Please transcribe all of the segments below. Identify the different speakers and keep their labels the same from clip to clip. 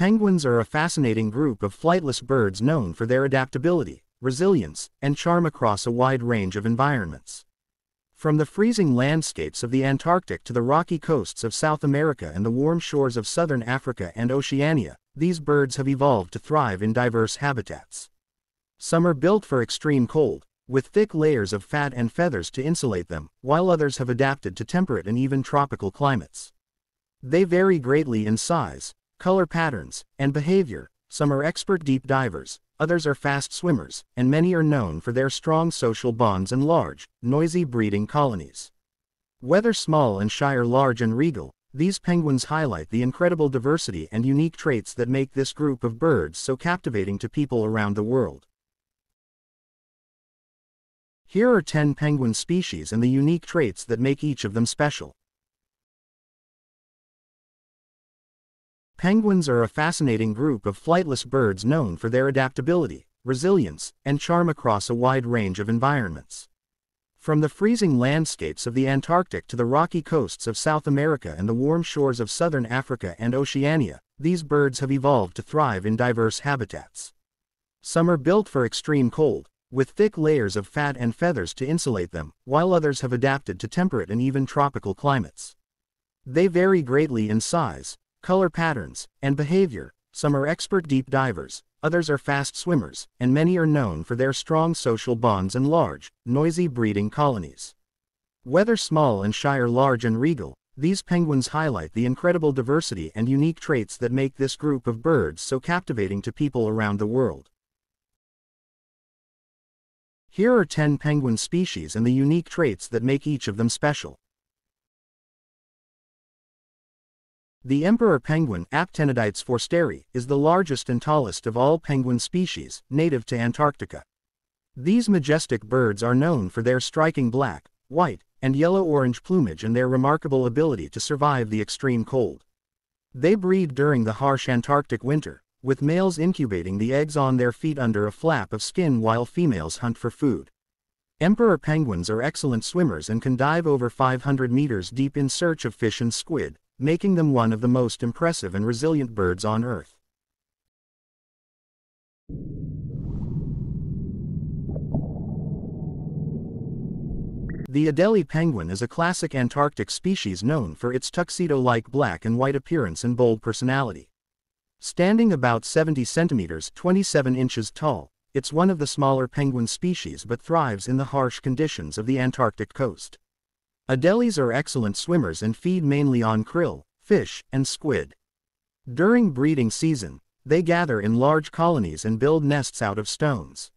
Speaker 1: Penguins are a fascinating group of flightless birds known for their adaptability, resilience, and charm across a wide range of environments. From the freezing landscapes of the Antarctic to the rocky coasts of South America and the warm shores of southern Africa and Oceania, these birds have evolved to thrive in diverse habitats. Some are built for extreme cold, with thick layers of fat and feathers to insulate them, while others have adapted to temperate and even tropical climates. They vary greatly in size, color patterns, and behavior. Some are expert deep divers, others are fast swimmers, and many are known for their strong social bonds and large, noisy breeding colonies. Whether small and shy or large and regal, these penguins highlight the incredible diversity and unique traits that make this group of birds so captivating to people around the world. Here are 10 penguin species and the unique traits that make each of them special. Penguins are a fascinating group of flightless birds known for their adaptability, resilience, and charm across a wide range of environments. From the freezing landscapes of the Antarctic to the rocky coasts of South America and the warm shores of southern Africa and Oceania, these birds have evolved to thrive in diverse habitats. Some are built for extreme cold, with thick layers of fat and feathers to insulate them, while others have adapted to temperate and even tropical climates. They vary greatly in size, color patterns, and behavior, some are expert deep divers, others are fast swimmers, and many are known for their strong social bonds and large, noisy breeding colonies. Whether small and shy or large and regal, these penguins highlight the incredible diversity and unique traits that make this group of birds so captivating to people around the world. Here are 10 penguin species and the unique traits that make each of them special. The emperor penguin Aptenodytes forsteri is the largest and tallest of all penguin species, native to Antarctica. These majestic birds are known for their striking black, white, and yellow-orange plumage and their remarkable ability to survive the extreme cold. They breed during the harsh Antarctic winter, with males incubating the eggs on their feet under a flap of skin while females hunt for food. Emperor penguins are excellent swimmers and can dive over 500 meters deep in search of fish and squid, making them one of the most impressive and resilient birds on Earth. The Adelie penguin is a classic Antarctic species known for its tuxedo-like black and white appearance and bold personality. Standing about 70 centimeters 27 inches tall, it's one of the smaller penguin species but thrives in the harsh conditions of the Antarctic coast. Adelies are excellent swimmers and feed mainly on krill, fish, and squid. During breeding season, they gather in large colonies and build nests out of stones.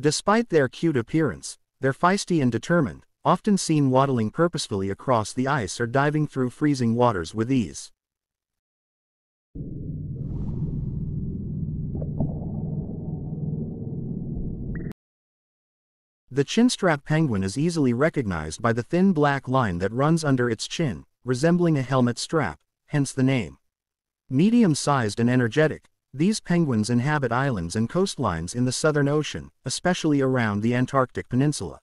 Speaker 1: Despite their cute appearance, they're feisty and determined, often seen waddling purposefully across the ice or diving through freezing waters with ease. The chinstrap penguin is easily recognized by the thin black line that runs under its chin, resembling a helmet strap, hence the name. Medium-sized and energetic, these penguins inhabit islands and coastlines in the Southern Ocean, especially around the Antarctic Peninsula.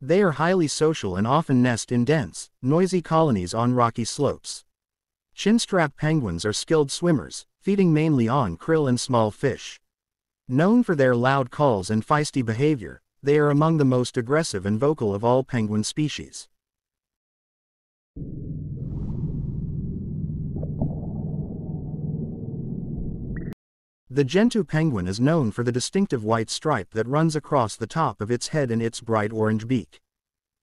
Speaker 1: They are highly social and often nest in dense, noisy colonies on rocky slopes. Chinstrap penguins are skilled swimmers, feeding mainly on krill and small fish. Known for their loud calls and feisty behavior, they are among the most aggressive and vocal of all penguin species. The Gentoo penguin is known for the distinctive white stripe that runs across the top of its head and its bright orange beak.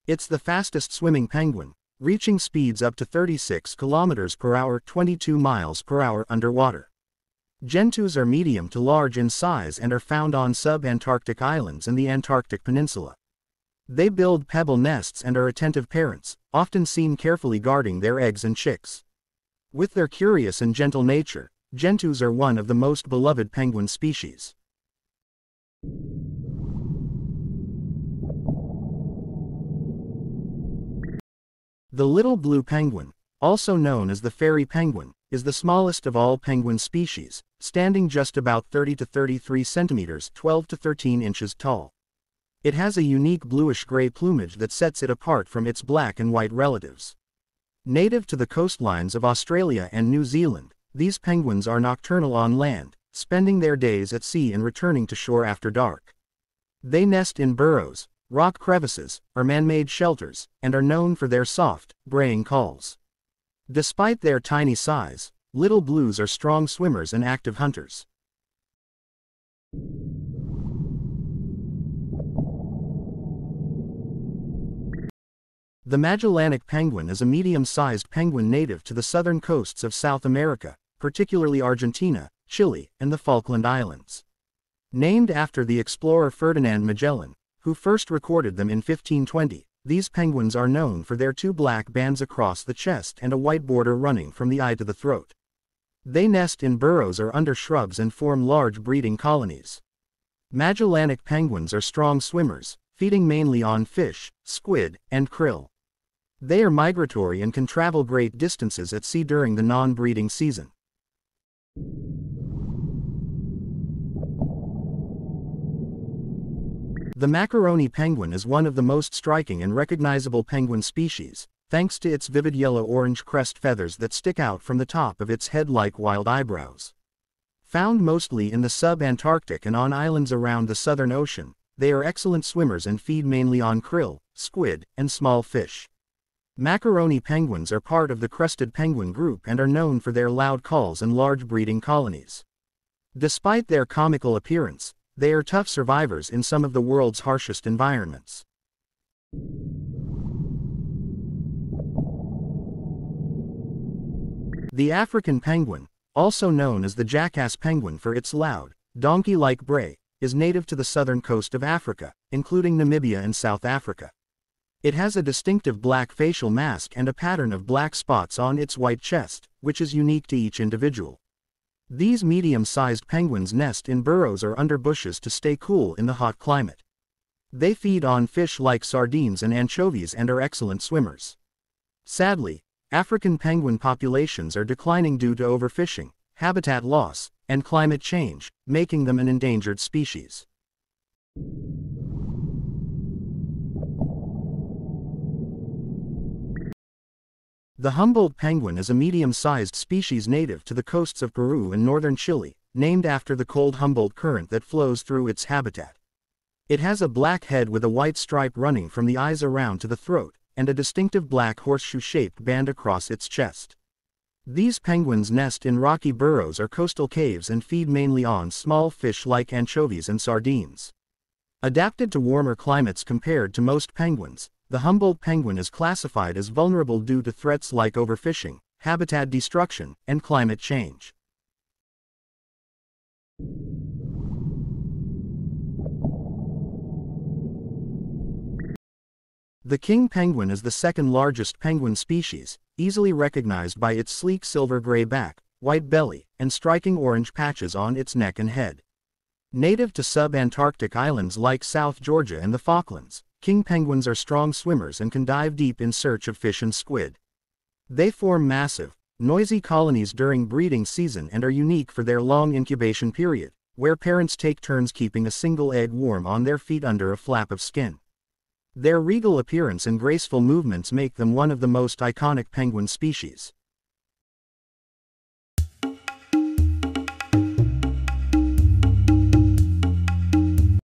Speaker 1: It's the fastest swimming penguin, reaching speeds up to 36 kilometers per hour 22 miles per hour underwater. Gentoos are medium to large in size and are found on sub-Antarctic islands and the Antarctic Peninsula. They build pebble nests and are attentive parents, often seen carefully guarding their eggs and chicks. With their curious and gentle nature, Gentoos are one of the most beloved penguin species. The little blue penguin, also known as the fairy penguin, is the smallest of all penguin species, standing just about 30 to 33 centimeters 12 to 13 inches tall. It has a unique bluish-gray plumage that sets it apart from its black and white relatives. Native to the coastlines of Australia and New Zealand, these penguins are nocturnal on land, spending their days at sea and returning to shore after dark. They nest in burrows, rock crevices, or man-made shelters, and are known for their soft, braying calls. Despite their tiny size, little blues are strong swimmers and active hunters. The Magellanic penguin is a medium-sized penguin native to the southern coasts of South America, particularly Argentina, Chile, and the Falkland Islands. Named after the explorer Ferdinand Magellan, who first recorded them in 1520, these penguins are known for their two black bands across the chest and a white border running from the eye to the throat. They nest in burrows or under shrubs and form large breeding colonies. Magellanic penguins are strong swimmers, feeding mainly on fish, squid, and krill. They are migratory and can travel great distances at sea during the non-breeding season. The macaroni penguin is one of the most striking and recognizable penguin species, thanks to its vivid yellow-orange crest feathers that stick out from the top of its head like wild eyebrows. Found mostly in the sub-Antarctic and on islands around the Southern Ocean, they are excellent swimmers and feed mainly on krill, squid, and small fish. Macaroni penguins are part of the crested penguin group and are known for their loud calls and large breeding colonies. Despite their comical appearance, they are tough survivors in some of the world's harshest environments. The African penguin, also known as the jackass penguin for its loud, donkey-like bray, is native to the southern coast of Africa, including Namibia and South Africa. It has a distinctive black facial mask and a pattern of black spots on its white chest, which is unique to each individual. These medium-sized penguins nest in burrows or under bushes to stay cool in the hot climate. They feed on fish like sardines and anchovies and are excellent swimmers. Sadly, African penguin populations are declining due to overfishing, habitat loss, and climate change, making them an endangered species. The Humboldt penguin is a medium-sized species native to the coasts of Peru and northern Chile, named after the cold Humboldt current that flows through its habitat. It has a black head with a white stripe running from the eyes around to the throat, and a distinctive black horseshoe-shaped band across its chest. These penguins nest in rocky burrows or coastal caves and feed mainly on small fish like anchovies and sardines. Adapted to warmer climates compared to most penguins, the Humboldt penguin is classified as vulnerable due to threats like overfishing, habitat destruction, and climate change. The king penguin is the second largest penguin species, easily recognized by its sleek silver-gray back, white belly, and striking orange patches on its neck and head. Native to sub-Antarctic islands like South Georgia and the Falklands, King penguins are strong swimmers and can dive deep in search of fish and squid. They form massive, noisy colonies during breeding season and are unique for their long incubation period, where parents take turns keeping a single egg warm on their feet under a flap of skin. Their regal appearance and graceful movements make them one of the most iconic penguin species.